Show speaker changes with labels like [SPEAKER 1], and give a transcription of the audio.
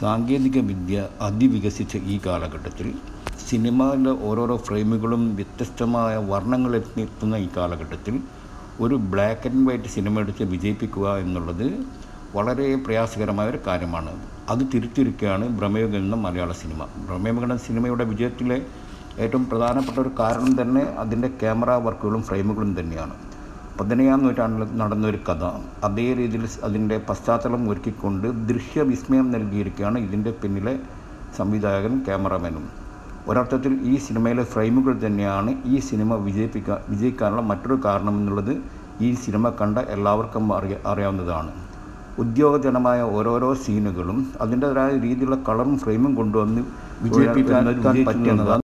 [SPEAKER 1] സാങ്കേതിക വിദ്യ അതിവികസിച്ച ഈ കാലഘട്ടത്തിൽ സിനിമയിലെ ഓരോരോ ഫ്രെയിമുകളും വ്യത്യസ്തമായ വർണങ്ങളെത്തുന്ന ഈ കാലഘട്ടത്തിൽ ഒരു ബ്ലാക്ക് ആൻഡ് വൈറ്റ് സിനിമ എടുത്ത് വിജയിപ്പിക്കുക എന്നുള്ളത് വളരെ പ്രയാസകരമായ ഒരു കാര്യമാണ്. അത് തിരുത്തിരിക്കുകയാണ് ഭ്രമയുഗം എന്ന മലയാള സിനിമ. എന്ന സിനിമയുടെ വിജയത്തിലെ ഏറ്റവും പ്രധാനപ്പെട്ട ഒരു കാരണം തന്നെ അതിന്റെ ക്യാമറ വർക്കുകളും ഫ്രെയിമുകളും തന്നെയാണ്. പതിനേഴാം നൂറ്റാണ്ടിൽ നടന്നൊരു കഥ. അതേ രീതിയിൽ അതിന്റെ പശ്ചാത്തലം ഒരുക്കിക്കൊണ്ട് ദൃശ്യവിസ്മയം നൽകിയിരിക്കുകയാണ് ഇതിന്റെ പിന്നിലെ സംവിധായകൻ ക്യാമറമാനും. ഒരർത്ഥത്തിൽ ഈ സിനിമയിലെ ഫ്രെയിമുകൾ തന്നെയാണ് ഈ സിനിമ വിജയിപ്പിക്കാൻ വിജയിക്കാനുള്ള മറ്റൊരു കാരണം എന്നുള്ളത് ഈ സിനിമ കണ്ട എല്ലാവർക്കും അറിയ അറിയാവുന്നതാണ്. ഉദ്യോഗജനമായ ഓരോരോ സീനുകളും അതിന്റെതായ രീതിയിലുള്ള കളറും ഫ്രെയിമും കൊണ്ടുവന്ന് വിജയിപ്പിക്കാൻ പറ്റുന്നതാണ്.